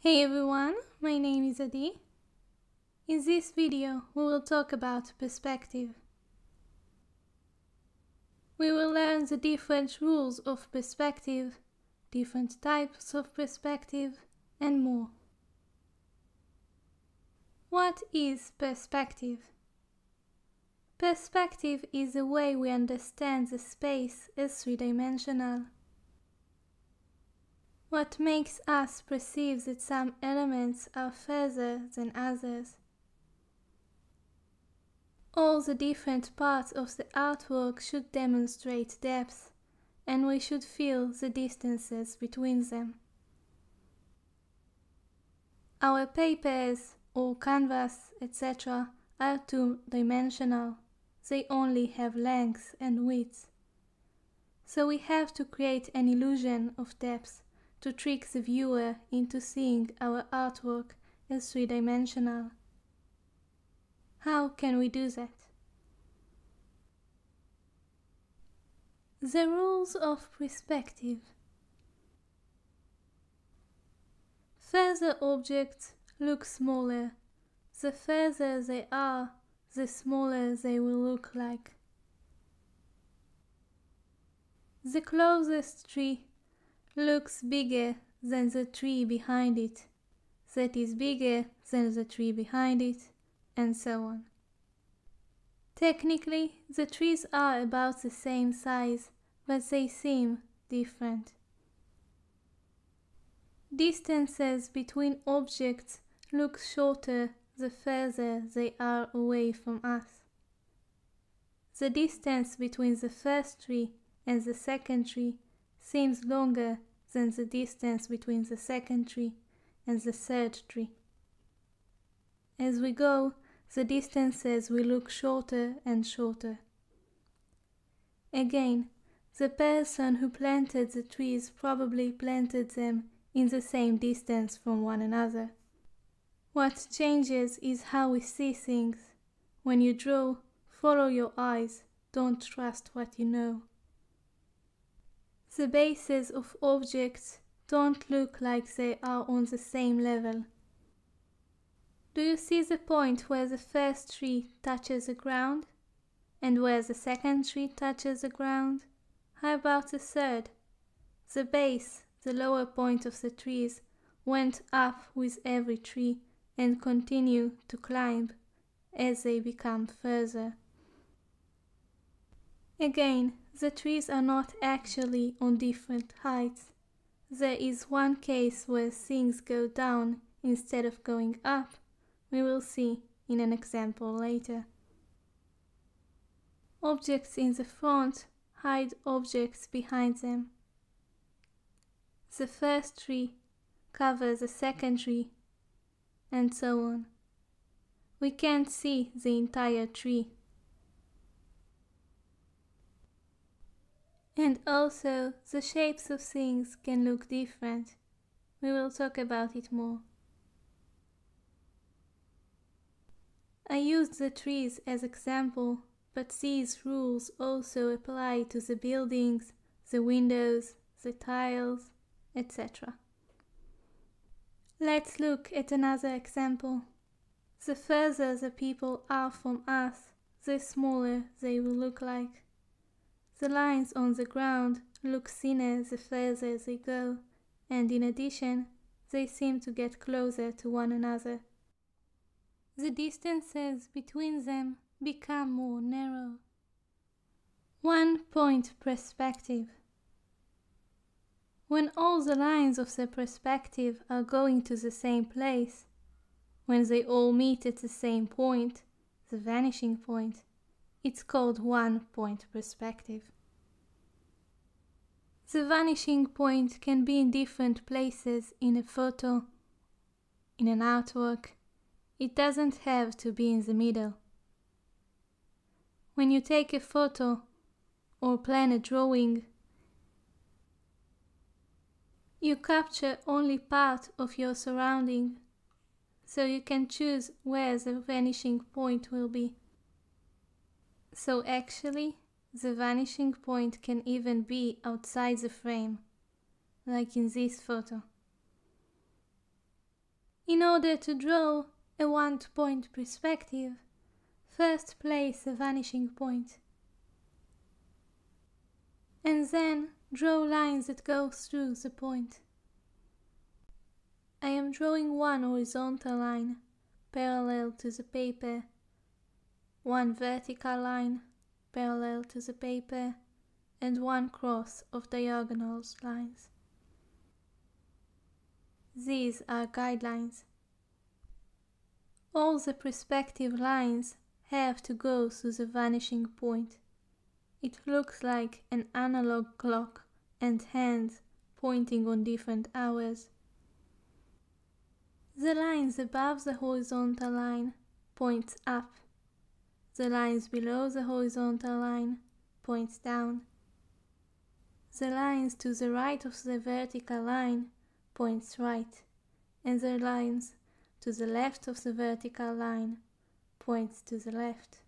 Hey everyone, my name is Adi. In this video we will talk about perspective. We will learn the different rules of perspective, different types of perspective and more. What is perspective? Perspective is the way we understand the space as three-dimensional. What makes us perceive that some elements are further than others. All the different parts of the artwork should demonstrate depth, and we should feel the distances between them. Our papers or canvas, etc., are two-dimensional. They only have length and width. So we have to create an illusion of depth to trick the viewer into seeing our artwork as three-dimensional. How can we do that? The rules of perspective. Further objects look smaller. The further they are, the smaller they will look like. The closest tree looks bigger than the tree behind it, that is bigger than the tree behind it, and so on. Technically, the trees are about the same size, but they seem different. Distances between objects look shorter the further they are away from us. The distance between the first tree and the second tree seems longer than the distance between the second tree and the third tree. As we go, the distances will look shorter and shorter. Again, the person who planted the trees probably planted them in the same distance from one another. What changes is how we see things. When you draw, follow your eyes, don't trust what you know. The bases of objects don't look like they are on the same level. Do you see the point where the first tree touches the ground? And where the second tree touches the ground? How about the third? The base, the lower point of the trees, went up with every tree and continue to climb as they become further. Again, the trees are not actually on different heights. There is one case where things go down instead of going up. We will see in an example later. Objects in the front hide objects behind them. The first tree covers the second tree, and so on. We can't see the entire tree. And also, the shapes of things can look different. We will talk about it more. I used the trees as example, but these rules also apply to the buildings, the windows, the tiles, etc. Let's look at another example. The further the people are from us, the smaller they will look like. The lines on the ground look thinner the further they go, and in addition, they seem to get closer to one another. The distances between them become more narrow. One point perspective. When all the lines of the perspective are going to the same place, when they all meet at the same point, the vanishing point, it's called one point perspective. The vanishing point can be in different places in a photo, in an artwork. It doesn't have to be in the middle. When you take a photo or plan a drawing, you capture only part of your surrounding, so you can choose where the vanishing point will be. So actually, the vanishing point can even be outside the frame, like in this photo. In order to draw a one-point perspective, first place a vanishing point, and then draw lines that go through the point. I am drawing one horizontal line parallel to the paper, one vertical line parallel to the paper, and one cross of diagonal lines. These are guidelines. All the perspective lines have to go through the vanishing point. It looks like an analog clock and hands pointing on different hours. The lines above the horizontal line points up. The lines below the horizontal line points down. The lines to the right of the vertical line points right, and the lines to the left of the vertical line points to the left.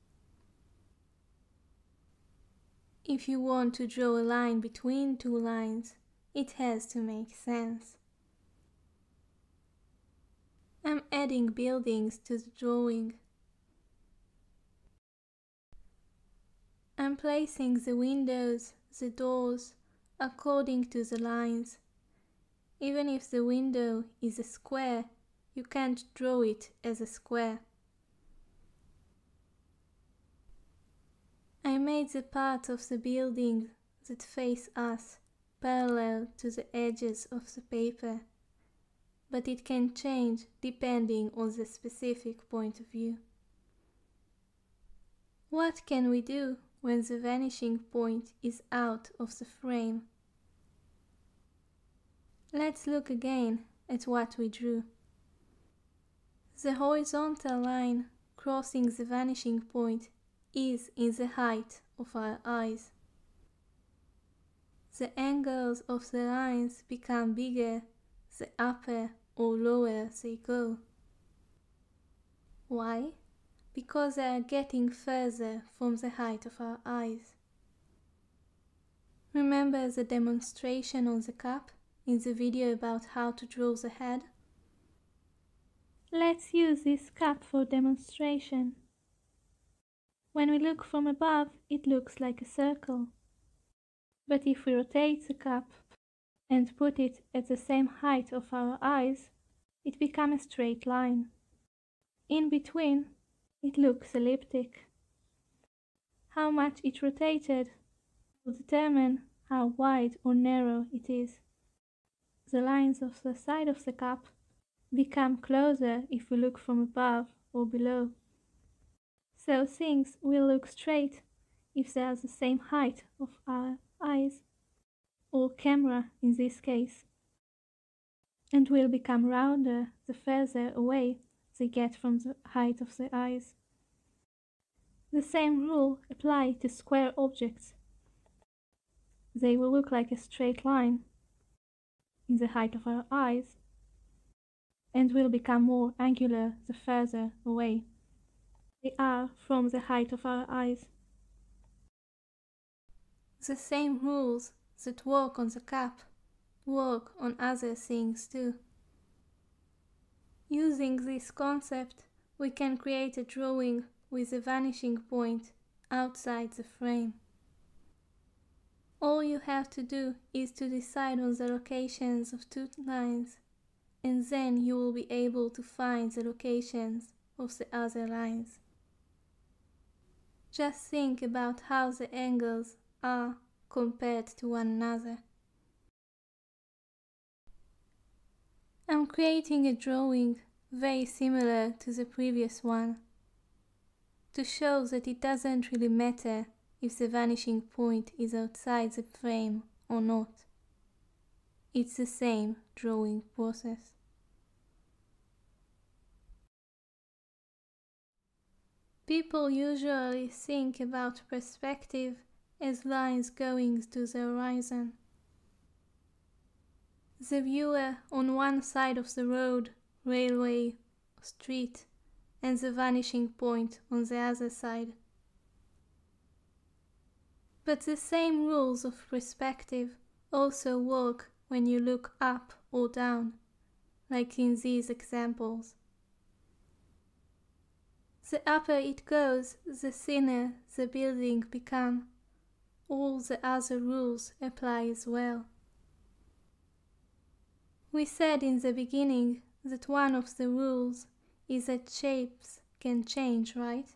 If you want to draw a line between two lines, it has to make sense. I'm adding buildings to the drawing. I'm placing the windows, the doors, according to the lines. Even if the window is a square, you can't draw it as a square. I made the parts of the building that face us parallel to the edges of the paper but it can change depending on the specific point of view. What can we do when the vanishing point is out of the frame? Let's look again at what we drew. The horizontal line crossing the vanishing point is in the height of our eyes. The angles of the lines become bigger the upper or lower they go. Why? Because they are getting further from the height of our eyes. Remember the demonstration on the cup in the video about how to draw the head? Let's use this cup for demonstration. When we look from above, it looks like a circle. But if we rotate the cup and put it at the same height of our eyes, it becomes a straight line. In between, it looks elliptic. How much it rotated will determine how wide or narrow it is. The lines of the side of the cup become closer if we look from above or below. So things will look straight if they are the same height of our eyes or camera in this case, and will become rounder the further away they get from the height of the eyes. The same rule applies to square objects. They will look like a straight line in the height of our eyes and will become more angular the further away they are from the height of our eyes. The same rules that work on the cup work on other things too. Using this concept, we can create a drawing with a vanishing point outside the frame. All you have to do is to decide on the locations of two lines, and then you will be able to find the locations of the other lines. Just think about how the angles are compared to one another. I'm creating a drawing very similar to the previous one to show that it doesn't really matter if the vanishing point is outside the frame or not. It's the same drawing process. People usually think about perspective as lines going to the horizon. The viewer on one side of the road, railway, street, and the vanishing point on the other side. But the same rules of perspective also work when you look up or down. like in these examples. The upper it goes, the thinner the building become. All the other rules apply as well. We said in the beginning that one of the rules is that shapes can change, right?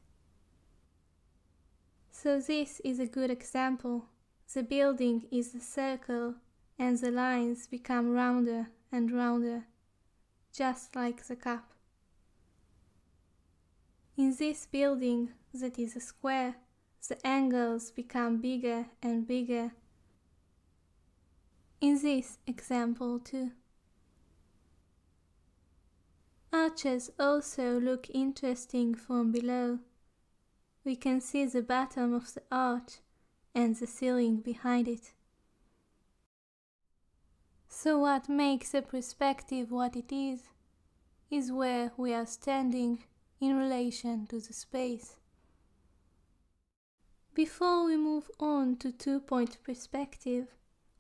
So this is a good example. The building is a circle and the lines become rounder and rounder, just like the cup. In this building that is a square, the angles become bigger and bigger. In this example too. Arches also look interesting from below. We can see the bottom of the arch and the ceiling behind it. So what makes a perspective what it is, is where we are standing in relation to the space. Before we move on to two-point perspective,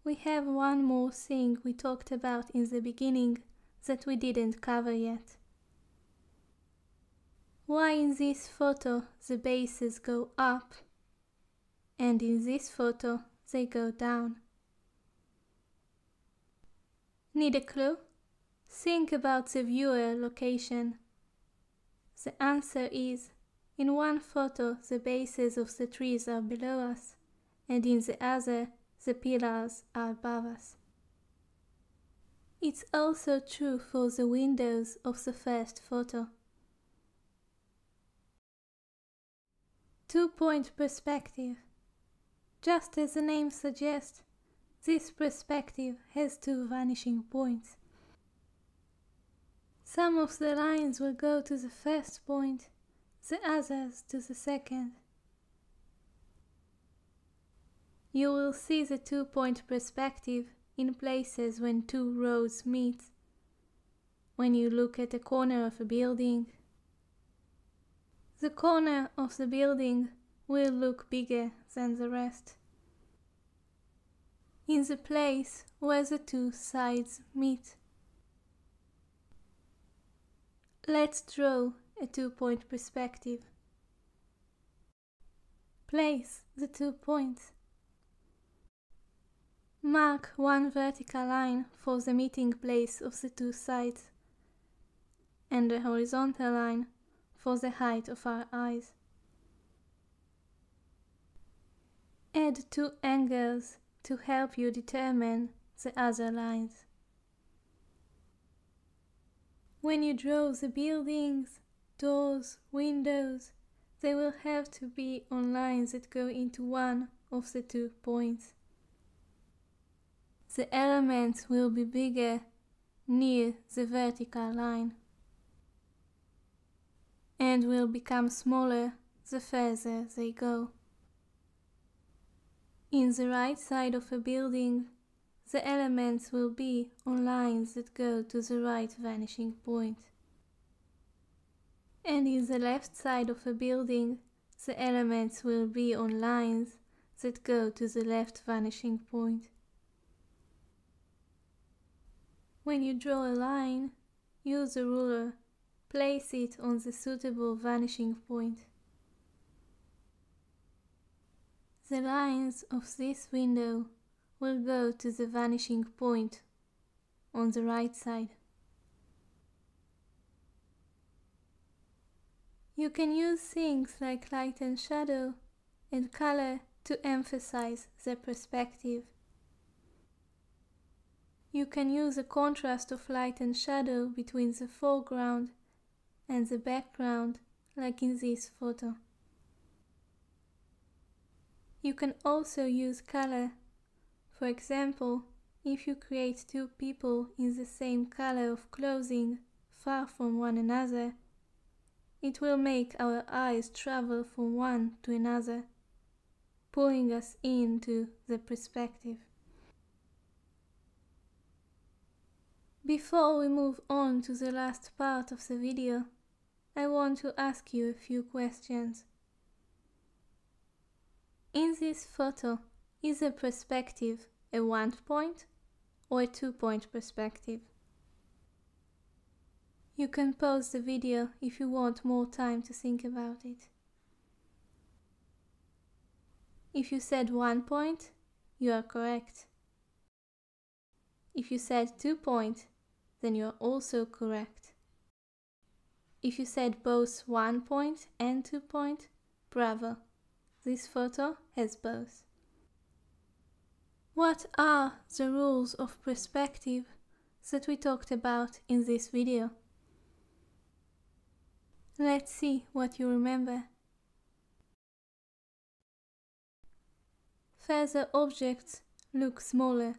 we have one more thing we talked about in the beginning that we didn't cover yet. Why in this photo the bases go up and in this photo they go down? Need a clue? Think about the viewer location. The answer is in one photo the bases of the trees are below us and in the other the pillars are above us. It's also true for the windows of the first photo. Two-point perspective. Just as the name suggests, this perspective has two vanishing points. Some of the lines will go to the first point, the others to the second. You will see the two-point perspective in places when two roads meet. When you look at a corner of a building, the corner of the building will look bigger than the rest. In the place where the two sides meet. Let's draw a two-point perspective. Place the two points. Mark one vertical line for the meeting place of the two sides and a horizontal line for the height of our eyes. Add two angles to help you determine the other lines. When you draw the buildings, doors, windows, they will have to be on lines that go into one of the two points. The elements will be bigger near the vertical line and will become smaller the further they go. In the right side of a building, the elements will be on lines that go to the right vanishing point. And in the left side of a building, the elements will be on lines that go to the left vanishing point. When you draw a line, use a ruler Place it on the suitable vanishing point. The lines of this window will go to the vanishing point on the right side. You can use things like light and shadow and color to emphasize the perspective. You can use a contrast of light and shadow between the foreground and the background like in this photo. You can also use color. For example, if you create two people in the same color of clothing far from one another, it will make our eyes travel from one to another, pulling us into the perspective. Before we move on to the last part of the video, I want to ask you a few questions. In this photo, is the perspective a one point or a two point perspective? You can pause the video if you want more time to think about it. If you said one point, you are correct. If you said two point, then you are also correct. If you said both one point and two point, bravo. This photo has both. What are the rules of perspective that we talked about in this video? Let's see what you remember. Further objects look smaller.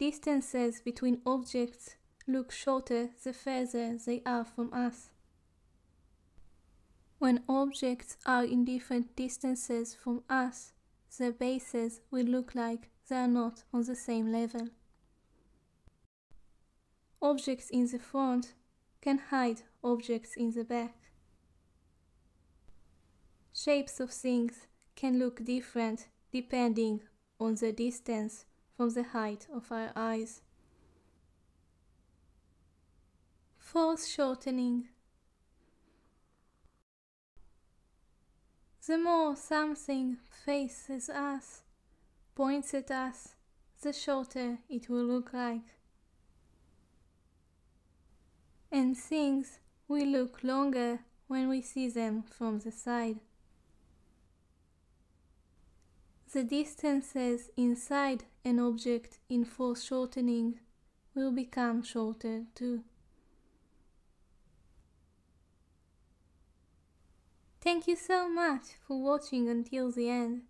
Distances between objects look shorter the further they are from us. When objects are in different distances from us, their bases will look like they are not on the same level. Objects in the front can hide objects in the back. Shapes of things can look different depending on the distance from the height of our eyes. Foreshortening The more something faces us, points at us, the shorter it will look like. And things will look longer when we see them from the side. The distances inside an object in foreshortening will become shorter too. Thank you so much for watching until the end.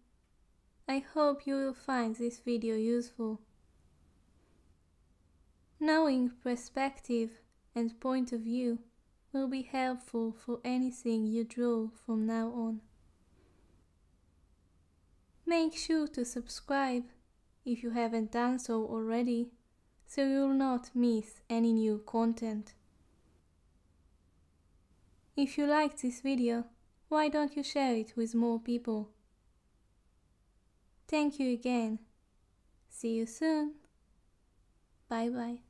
I hope you will find this video useful. Knowing perspective and point of view will be helpful for anything you draw from now on. Make sure to subscribe if you haven't done so already, so you will not miss any new content. If you liked this video, why don't you share it with more people? Thank you again. See you soon. Bye bye.